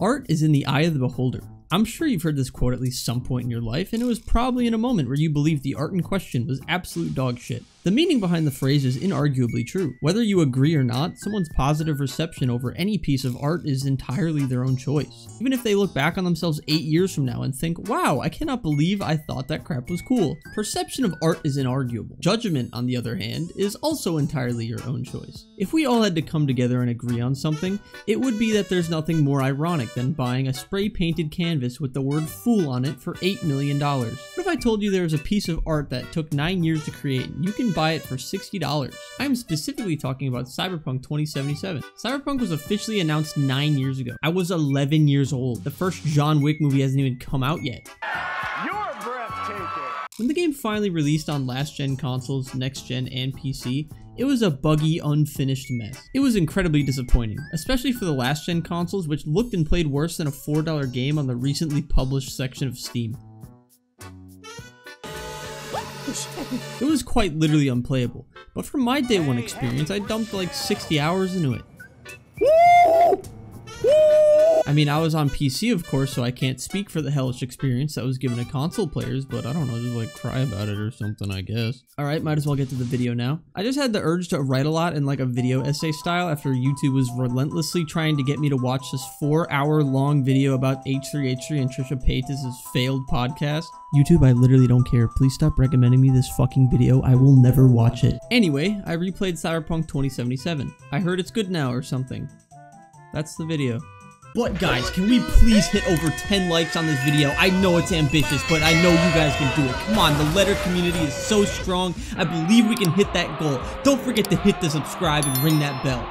Art is in the eye of the beholder. I'm sure you've heard this quote at least some point in your life, and it was probably in a moment where you believed the art in question was absolute dog shit. The meaning behind the phrase is inarguably true. Whether you agree or not, someone's positive reception over any piece of art is entirely their own choice. Even if they look back on themselves 8 years from now and think, wow, I cannot believe I thought that crap was cool. Perception of art is inarguable. Judgment, on the other hand, is also entirely your own choice. If we all had to come together and agree on something, it would be that there's nothing more ironic than buying a spray painted canvas with the word fool on it for $8 million. I told you there was a piece of art that took 9 years to create and you can buy it for $60. I'm specifically talking about Cyberpunk 2077. Cyberpunk was officially announced 9 years ago. I was 11 years old. The first John Wick movie hasn't even come out yet. You're breathtaking. When the game finally released on last gen consoles, next gen, and PC, it was a buggy, unfinished mess. It was incredibly disappointing, especially for the last gen consoles which looked and played worse than a $4 game on the recently published section of Steam. It was quite literally unplayable, but from my day one experience, I dumped like 60 hours into it. I mean, I was on PC, of course, so I can't speak for the hellish experience that was given to console players, but I don't know, just like cry about it or something, I guess. Alright, might as well get to the video now. I just had the urge to write a lot in like a video essay style after YouTube was relentlessly trying to get me to watch this four hour long video about H3H3 and Trisha Paytas' failed podcast. YouTube, I literally don't care. Please stop recommending me this fucking video. I will never watch it. Anyway, I replayed Cyberpunk 2077. I heard it's good now or something. That's the video. But guys, can we please hit over 10 likes on this video? I know it's ambitious, but I know you guys can do it. Come on, the letter community is so strong. I believe we can hit that goal. Don't forget to hit the subscribe and ring that bell.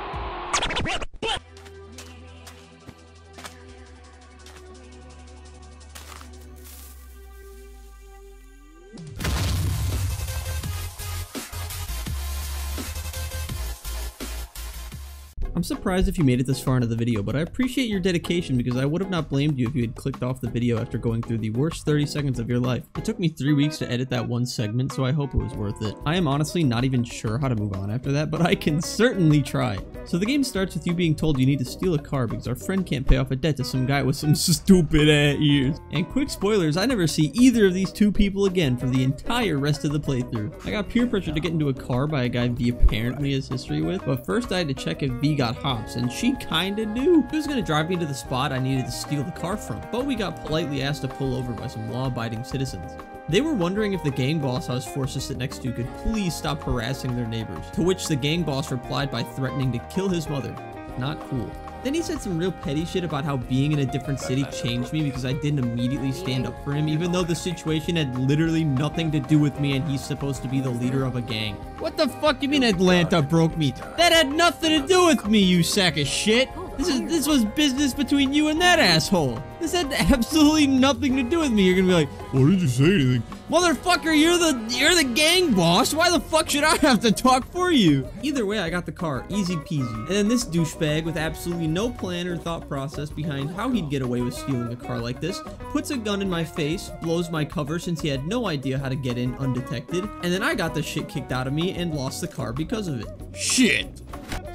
I'm surprised if you made it this far into the video, but I appreciate your dedication because I would have not blamed you if you had clicked off the video after going through the worst 30 seconds of your life. It took me 3 weeks to edit that one segment, so I hope it was worth it. I am honestly not even sure how to move on after that, but I can certainly try. So the game starts with you being told you need to steal a car because our friend can't pay off a debt to some guy with some stupid ears. And quick spoilers, I never see either of these two people again for the entire rest of the playthrough. I got peer pressure to get into a car by a guy V apparently has history with, but first I had to check if V got hops, and she kinda knew. He was gonna drive me to the spot I needed to steal the car from, but we got politely asked to pull over by some law-abiding citizens. They were wondering if the gang boss I was forced to sit next to could please stop harassing their neighbors, to which the gang boss replied by threatening to kill his mother. Not cool. Then he said some real petty shit about how being in a different city changed me because I didn't immediately stand up for him, even though the situation had literally nothing to do with me and he's supposed to be the leader of a gang. What the fuck you mean Atlanta broke me? That had nothing to do with me, you sack of shit! This is this was business between you and that asshole. This had absolutely nothing to do with me. You're gonna be like, why did you say anything? Motherfucker, you're the you're the gang boss. Why the fuck should I have to talk for you? Either way, I got the car, easy peasy. And then this douchebag with absolutely no plan or thought process behind how he'd get away with stealing a car like this, puts a gun in my face, blows my cover since he had no idea how to get in undetected, and then I got the shit kicked out of me and lost the car because of it. Shit.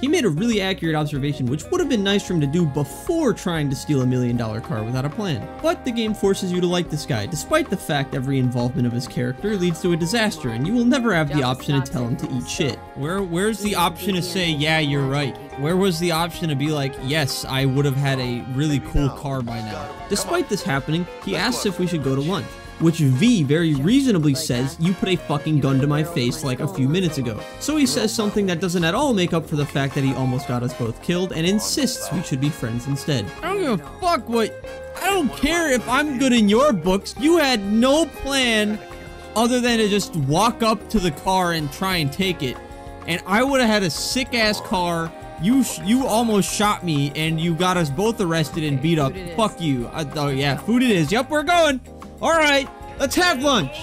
He made a really accurate observation, which would have been nice for him to do before trying to steal a million dollar car without a plan. But the game forces you to like this guy, despite the fact every involvement of his character leads to a disaster, and you will never have the option to tell him to eat shit. Where Where's the option to say, yeah, you're right? Where was the option to be like, yes, I would have had a really cool car by now? Despite this happening, he asks if we should go to lunch which V very reasonably says you put a fucking gun to my face like a few minutes ago. So he says something that doesn't at all make up for the fact that he almost got us both killed and insists we should be friends instead. I don't give a fuck what... I don't care if I'm good in your books. You had no plan other than to just walk up to the car and try and take it. And I would have had a sick-ass car you you almost shot me and you got us both arrested and beat up. Fuck you. I, oh yeah, food it is. Yep, we're going. All right, let's have lunch.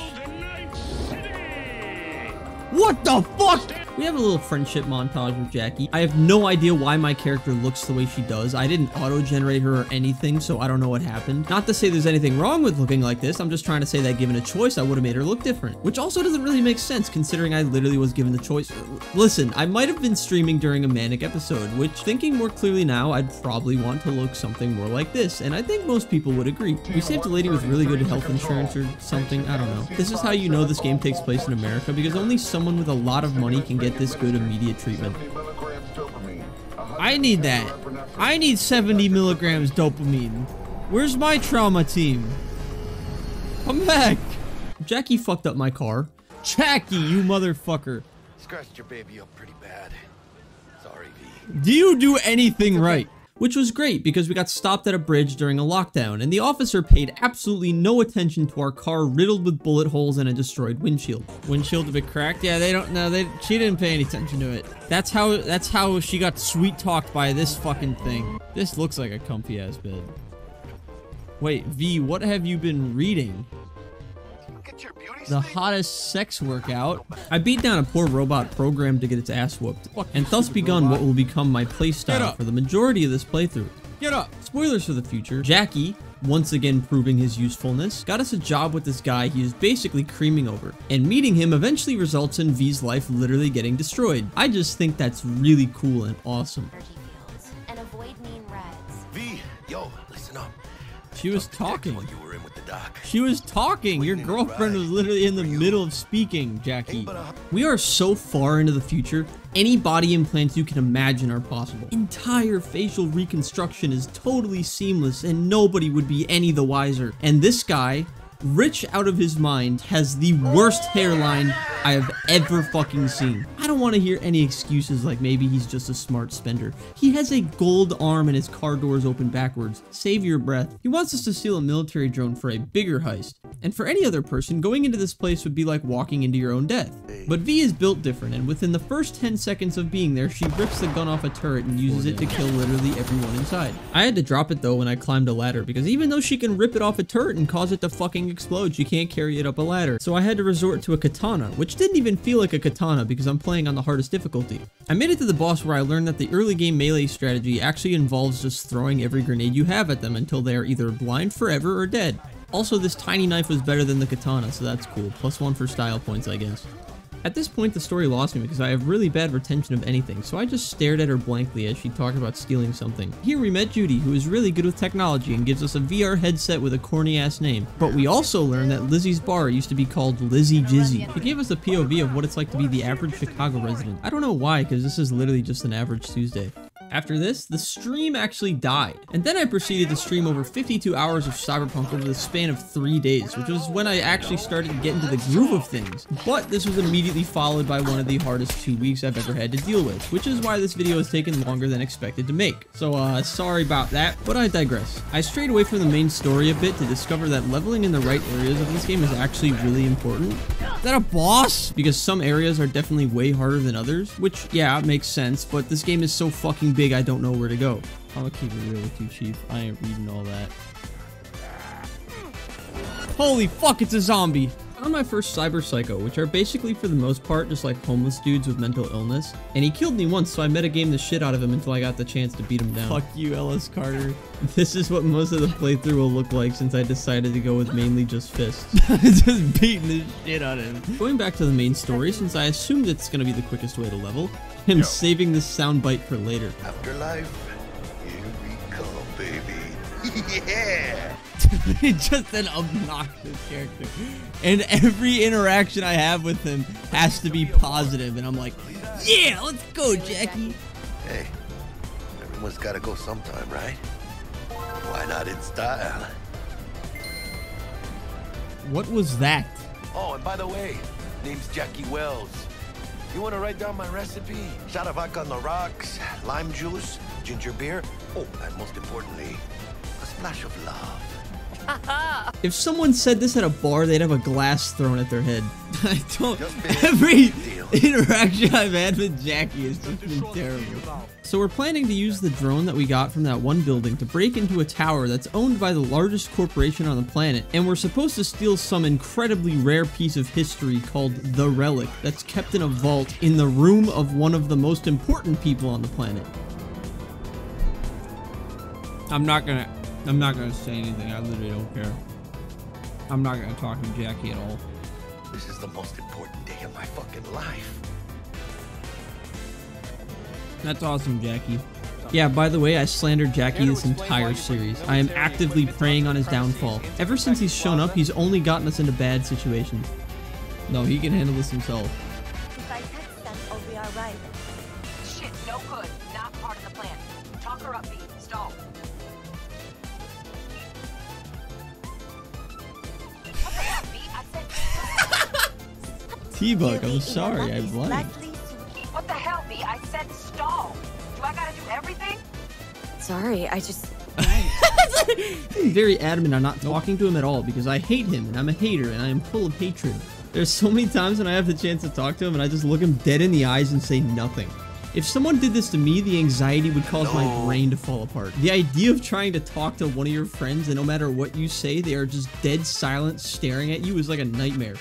What the fuck? We have a little friendship montage with Jackie. I have no idea why my character looks the way she does. I didn't auto-generate her or anything, so I don't know what happened. Not to say there's anything wrong with looking like this, I'm just trying to say that given a choice, I would have made her look different. Which also doesn't really make sense considering I literally was given the choice. Listen, I might have been streaming during a manic episode, which thinking more clearly now, I'd probably want to look something more like this, and I think most people would agree. We saved a lady with really good health insurance or something, I don't know. This is how you know this game takes place in America, because only someone with a lot of money can get this good immediate treatment. I need that. I need 70 milligrams dopamine. Where's my trauma team? Come back. Jackie fucked up my car. Jackie, you motherfucker. Scratched your baby up pretty bad. Sorry, V. Do you do anything right? Which was great because we got stopped at a bridge during a lockdown and the officer paid absolutely no attention to our car riddled with bullet holes and a destroyed windshield. Windshield a bit cracked? Yeah, they don't, no, they, she didn't pay any attention to it. That's how, that's how she got sweet talked by this fucking thing. This looks like a comfy ass bed. Wait, V, what have you been reading? The sleep. hottest sex workout. I beat down a poor robot program to get its ass whooped, and thus begun what will become my playstyle for the majority of this playthrough. Get up. Spoilers for the future. Jackie, once again proving his usefulness, got us a job with this guy he is basically creaming over. And meeting him eventually results in V's life literally getting destroyed. I just think that's really cool and awesome. and avoid mean reds. V, yo, listen up. She was Check talking. She was talking. Your girlfriend was literally in the middle of speaking, Jackie. We are so far into the future. Any body implants you can imagine are possible. Entire facial reconstruction is totally seamless and nobody would be any the wiser. And this guy, rich out of his mind, has the worst hairline I have ever fucking seen. I don't want to hear any excuses like maybe he's just a smart spender. He has a gold arm and his car doors open backwards. Save your breath. He wants us to steal a military drone for a bigger heist. And for any other person, going into this place would be like walking into your own death. But V is built different, and within the first 10 seconds of being there, she rips the gun off a turret and uses it to kill literally everyone inside. I had to drop it though when I climbed a ladder, because even though she can rip it off a turret and cause it to fucking explode, you can't carry it up a ladder. So I had to resort to a katana, which didn't even feel like a katana because I'm playing on the hardest difficulty. I made it to the boss where I learned that the early game melee strategy actually involves just throwing every grenade you have at them until they are either blind forever or dead. Also, this tiny knife was better than the katana, so that's cool. Plus one for style points, I guess. At this point, the story lost me because I have really bad retention of anything, so I just stared at her blankly as she talked about stealing something. Here we met Judy, who is really good with technology and gives us a VR headset with a corny ass name. But we also learned that Lizzie's bar used to be called Lizzie Jizzy. It gave us a POV of what it's like to be the average Chicago resident. I don't know why, because this is literally just an average Tuesday. After this, the stream actually died. And then I proceeded to stream over 52 hours of Cyberpunk over the span of three days, which was when I actually started to get into the groove of things. But this was immediately followed by one of the hardest two weeks I've ever had to deal with, which is why this video has taken longer than expected to make. So uh, sorry about that, but I digress. I strayed away from the main story a bit to discover that leveling in the right areas of this game is actually really important. Is that a boss? Because some areas are definitely way harder than others, which, yeah, makes sense, but this game is so fucking big I don't know where to go. I'm gonna keep it real with you, Chief. I ain't reading all that. Holy fuck, it's a zombie! On my first cyber psycho, which are basically for the most part just like homeless dudes with mental illness, and he killed me once, so I metagamed the shit out of him until I got the chance to beat him down. Fuck you, Ellis Carter. This is what most of the playthrough will look like since I decided to go with mainly just fists. just beating the shit out of him. Going back to the main story, since I assumed it's gonna be the quickest way to level, I'm saving this soundbite for later. Afterlife, here we come, baby. yeah. just an obnoxious character. And every interaction I have with him has to be positive, and I'm like, yeah, let's go, Jackie. Hey, everyone's got to go sometime, right? Why not in style? What was that? Oh, and by the way, name's Jackie Wells. You want to write down my recipe? Shot of vodka on the rocks, lime juice, ginger beer. Oh, and most importantly, a splash of love. if someone said this at a bar, they'd have a glass thrown at their head. I don't. Every interaction I've had with Jackie has just been terrible. So we're planning to use the drone that we got from that one building to break into a tower that's owned by the largest corporation on the planet, and we're supposed to steal some incredibly rare piece of history called the Relic that's kept in a vault in the room of one of the most important people on the planet. I'm not gonna. I'm not gonna say anything. I literally don't care. I'm not gonna talk to Jackie at all. This is the most important day of my fucking life. That's awesome, Jackie. Yeah, by the way, I slandered Jackie this entire series. I am actively praying on his downfall. Ever since he's shown up, he's only gotten us into bad situations. No, he can handle this himself. If I text them, or we are T-Bug, I'm sorry, I lied. Slightly. What the hell, V? I said stall. Do I gotta do everything? Sorry, I just. I'm very adamant on not talking to him at all because I hate him and I'm a hater and I am full of hatred. There's so many times when I have the chance to talk to him and I just look him dead in the eyes and say nothing. If someone did this to me, the anxiety would cause my brain to fall apart. The idea of trying to talk to one of your friends and no matter what you say, they are just dead silent staring at you is like a nightmare.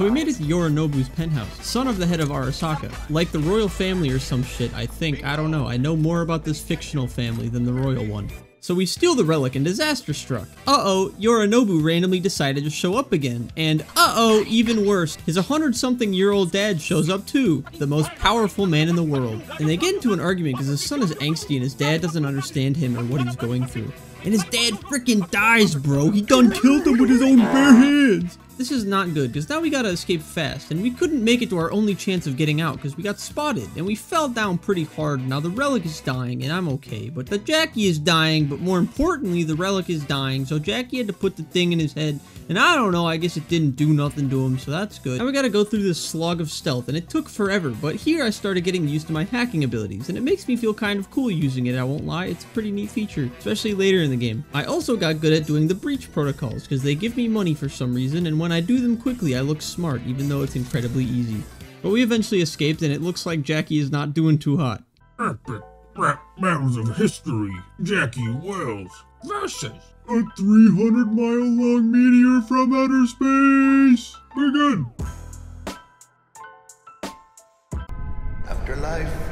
So we made it to Yorinobu's penthouse, son of the head of Arasaka. Like the royal family or some shit, I think. I don't know. I know more about this fictional family than the royal one. So we steal the relic and disaster struck. Uh-oh, Yorinobu randomly decided to show up again. And uh-oh, even worse, his 100-something-year-old dad shows up too, the most powerful man in the world. And they get into an argument because his son is angsty and his dad doesn't understand him or what he's going through. And his dad freaking dies, bro. He done killed him with his own bare hands. This is not good, because now we gotta escape fast, and we couldn't make it to our only chance of getting out, because we got spotted, and we fell down pretty hard. Now the relic is dying, and I'm okay, but the Jackie is dying, but more importantly, the relic is dying, so Jackie had to put the thing in his head, and I don't know, I guess it didn't do nothing to him, so that's good. Now we gotta go through this slog of stealth, and it took forever, but here I started getting used to my hacking abilities, and it makes me feel kind of cool using it, I won't lie, it's a pretty neat feature, especially later in the game. I also got good at doing the breach protocols, because they give me money for some reason, and when I do them quickly, I look smart, even though it's incredibly easy. But we eventually escaped, and it looks like Jackie is not doing too hot. Epic rap battles of history. Jackie Wells versus a 300 mile long meteor from outer space. Begin. Afterlife,